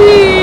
Whee!